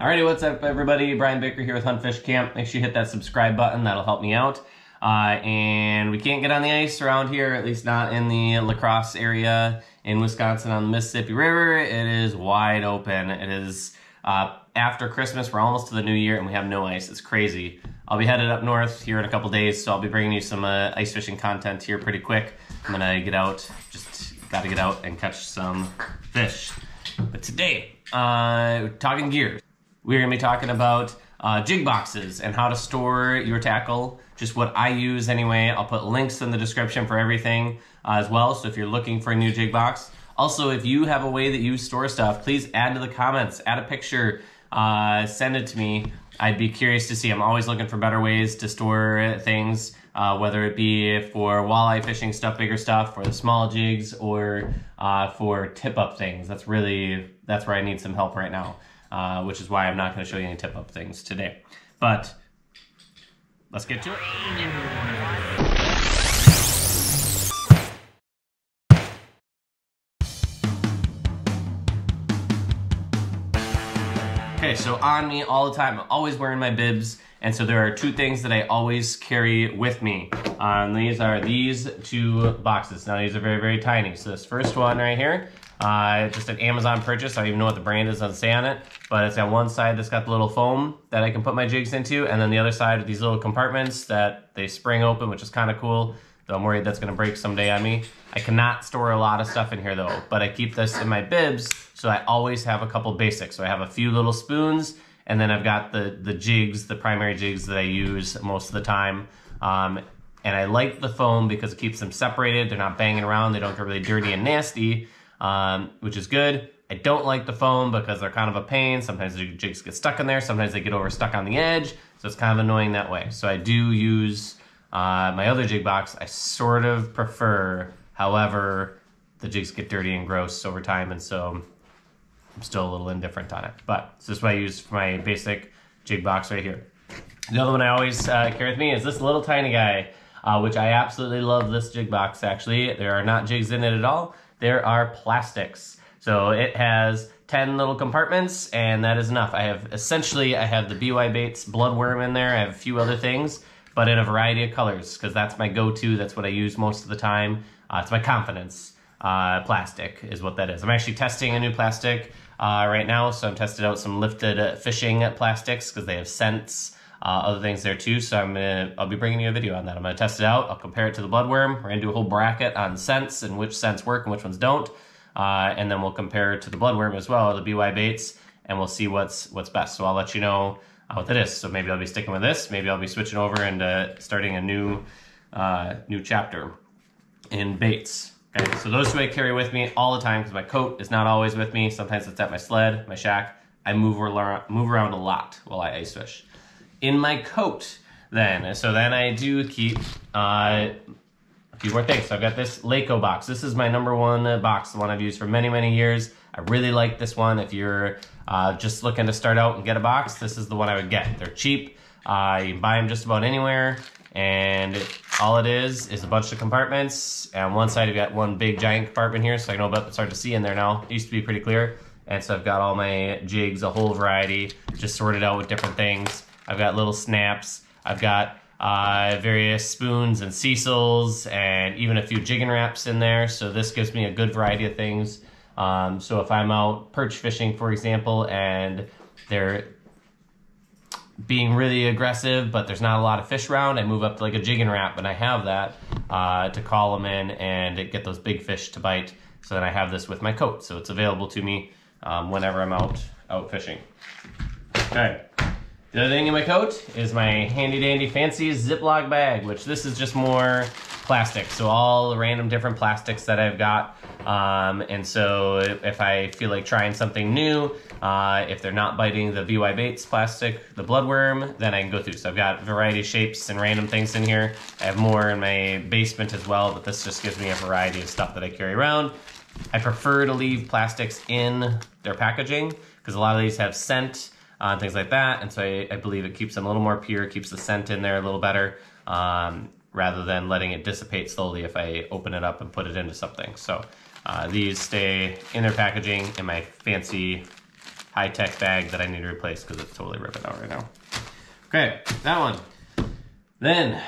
Alrighty, what's up everybody? Brian Baker here with Hunt Fish Camp. Make sure you hit that subscribe button, that'll help me out. Uh, and we can't get on the ice around here, at least not in the La Crosse area in Wisconsin on the Mississippi River. It is wide open. It is uh, after Christmas, we're almost to the new year and we have no ice. It's crazy. I'll be headed up north here in a couple days, so I'll be bringing you some uh, ice fishing content here pretty quick. I'm gonna get out, just gotta get out and catch some fish. But today, uh, talking gear. We're going to be talking about uh, jig boxes and how to store your tackle, just what I use anyway. I'll put links in the description for everything uh, as well, so if you're looking for a new jig box. Also, if you have a way that you store stuff, please add to the comments, add a picture, uh, send it to me. I'd be curious to see. I'm always looking for better ways to store things, uh, whether it be for walleye fishing stuff, bigger stuff, for the small jigs, or uh, for tip up things. That's really, that's where I need some help right now uh, which is why I'm not going to show you any tip-up things today. But let's get to it. Okay, so on me all the time, I'm always wearing my bibs, and so there are two things that I always carry with me. Um, these are these two boxes. Now these are very, very tiny. So this first one right here uh, just an Amazon purchase. I don't even know what the brand is, doesn't say on it. But it's got one side that's got the little foam that I can put my jigs into, and then the other side are these little compartments that they spring open, which is kind of cool. Though I'm worried that's gonna break someday on me. I cannot store a lot of stuff in here though, but I keep this in my bibs, so I always have a couple basics. So I have a few little spoons, and then I've got the, the jigs, the primary jigs that I use most of the time. Um, and I like the foam because it keeps them separated. They're not banging around. They don't get really dirty and nasty um, which is good. I don't like the foam because they're kind of a pain. Sometimes the jigs get stuck in there. Sometimes they get over stuck on the edge. So it's kind of annoying that way. So I do use uh, my other jig box. I sort of prefer, however, the jigs get dirty and gross over time. And so I'm still a little indifferent on it. But this is what I use for my basic jig box right here. The other one I always uh, carry with me is this little tiny guy, uh, which I absolutely love this jig box actually. There are not jigs in it at all there are plastics. So it has 10 little compartments and that is enough. I have essentially, I have the BY Baits bloodworm in there. I have a few other things, but in a variety of colors because that's my go-to. That's what I use most of the time. Uh, it's my confidence. Uh, plastic is what that is. I'm actually testing a new plastic uh, right now. So I'm tested out some lifted fishing plastics because they have scents uh, other things there too. So I'm gonna, I'll be bringing you a video on that. I'm gonna test it out. I'll compare it to the bloodworm. We're gonna do a whole bracket on scents and which scents work and which ones don't. Uh, and then we'll compare it to the bloodworm as well, the BY baits, and we'll see what's what's best. So I'll let you know uh, what that is. So maybe I'll be sticking with this. Maybe I'll be switching over and starting a new uh, new chapter in baits. Okay, so those two I carry with me all the time because my coat is not always with me. Sometimes it's at my sled, my shack. I move around, move around a lot while I ice fish in my coat then. So then I do keep uh, a few more things. So I've got this Lakco box. This is my number one box, the one I've used for many, many years. I really like this one. If you're uh, just looking to start out and get a box, this is the one I would get. They're cheap. Uh, you can buy them just about anywhere. And all it is is a bunch of compartments. And on one side, I've got one big giant compartment here, so I know about it's hard to see in there now. It used to be pretty clear. And so I've got all my jigs, a whole variety, just sorted out with different things. I've got little snaps. I've got uh, various spoons and Cecils and even a few jigging raps in there. So this gives me a good variety of things. Um, so if I'm out perch fishing, for example, and they're being really aggressive, but there's not a lot of fish around, I move up to like a jigging rap, and I have that uh, to call them in and get those big fish to bite. So then I have this with my coat, so it's available to me um, whenever I'm out out fishing. Okay. The other thing in my coat is my handy dandy fancy Ziploc bag, which this is just more plastic. So all the random different plastics that I've got. Um, and so if I feel like trying something new, uh, if they're not biting the BY Baits plastic, the bloodworm, then I can go through. So I've got variety of shapes and random things in here. I have more in my basement as well, but this just gives me a variety of stuff that I carry around. I prefer to leave plastics in their packaging because a lot of these have scent uh, things like that. And so I, I, believe it keeps them a little more pure, keeps the scent in there a little better, um, rather than letting it dissipate slowly if I open it up and put it into something. So uh, these stay in their packaging in my fancy high-tech bag that I need to replace because it's totally ripping out right now. Okay, that one. Then,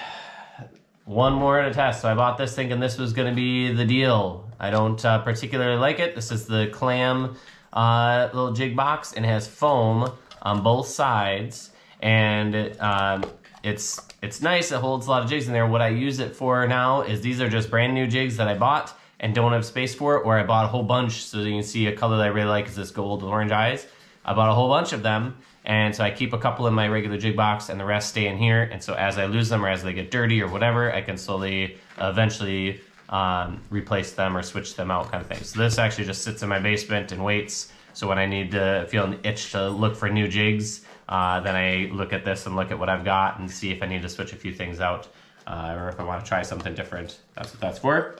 one more at a test. So I bought this thinking this was gonna be the deal. I don't uh, particularly like it. This is the Clam uh, little jig box and it has foam on both sides and um, it's it's nice. It holds a lot of jigs in there. What I use it for now is these are just brand new jigs that I bought and don't have space for, it, or I bought a whole bunch so you can see a color that I really like is this gold with orange eyes. I bought a whole bunch of them, and so I keep a couple in my regular jig box and the rest stay in here. And so as I lose them or as they get dirty or whatever, I can slowly eventually um, replace them or switch them out kind of thing. So this actually just sits in my basement and waits. So when I need to feel an itch to look for new jigs, uh, then I look at this and look at what I've got and see if I need to switch a few things out uh, or if I want to try something different. That's what that's for.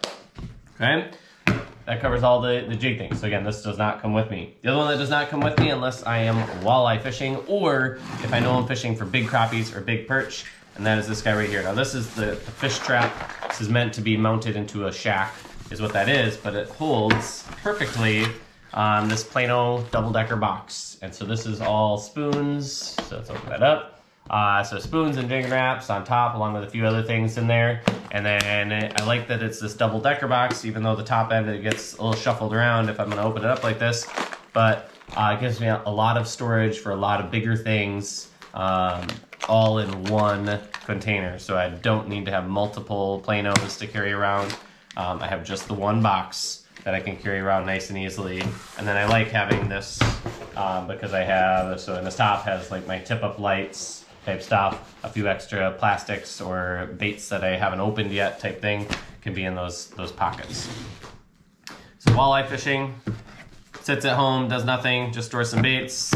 Okay, that covers all the, the jig things. So again, this does not come with me. The other one that does not come with me unless I am walleye fishing or if I know I'm fishing for big crappies or big perch, and that is this guy right here. Now this is the, the fish trap. This is meant to be mounted into a shack is what that is, but it holds perfectly on this Plano double-decker box. And so this is all spoons, so let's open that up. Uh, so spoons and jigging raps on top, along with a few other things in there. And then I like that it's this double-decker box, even though the top end it gets a little shuffled around if I'm gonna open it up like this. But uh, it gives me a lot of storage for a lot of bigger things, um, all in one container. So I don't need to have multiple Planos to carry around. Um, I have just the one box that I can carry around nice and easily. And then I like having this um, because I have, so in the top has like my tip up lights type stuff, a few extra plastics or baits that I haven't opened yet type thing can be in those, those pockets. So walleye fishing, sits at home, does nothing, just stores some baits.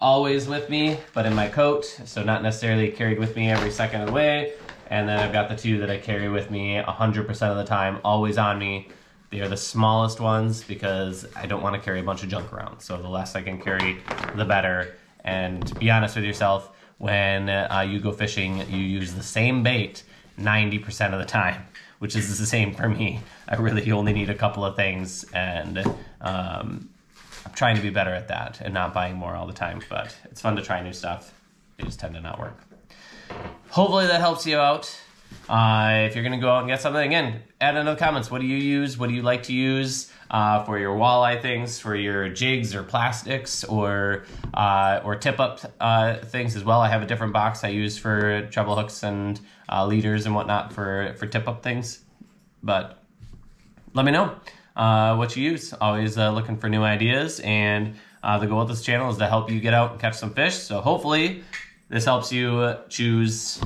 Always with me, but in my coat, so not necessarily carried with me every second of the way. And then I've got the two that I carry with me 100% of the time, always on me. They are the smallest ones because I don't want to carry a bunch of junk around. So the less I can carry, the better. And be honest with yourself, when uh, you go fishing, you use the same bait 90% of the time, which is the same for me. I really only need a couple of things and um, I'm trying to be better at that and not buying more all the time, but it's fun to try new stuff. They just tend to not work. Hopefully that helps you out. Uh, if you're going to go out and get something, again, add in the comments. What do you use? What do you like to use uh, for your walleye things, for your jigs or plastics or uh, or tip up uh, things as well? I have a different box I use for treble hooks and uh, leaders and whatnot for, for tip up things. But let me know uh, what you use. Always looking for new ideas. And the goal of this channel is to help you get out and catch some fish. So hopefully this helps you choose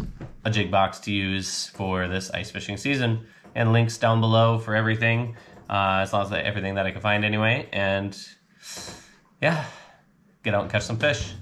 a jig box to use for this ice fishing season. And links down below for everything, uh, as long as everything that I can find anyway. And yeah, get out and catch some fish.